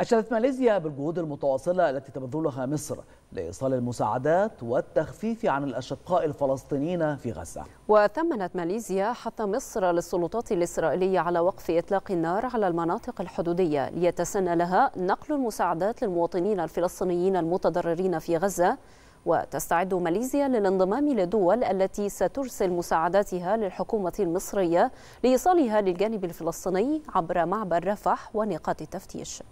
أشادت ماليزيا بالجهود المتواصلة التي تبذلها مصر لإيصال المساعدات والتخفيف عن الأشقاء الفلسطينيين في غزة. وثمنت ماليزيا حث مصر للسلطات الإسرائيلية على وقف إطلاق النار على المناطق الحدودية ليتسنى لها نقل المساعدات للمواطنين الفلسطينيين المتضررين في غزة. وتستعد ماليزيا للانضمام للدول التي سترسل مساعداتها للحكومة المصرية لإيصالها للجانب الفلسطيني عبر معبر رفح ونقاط التفتيش.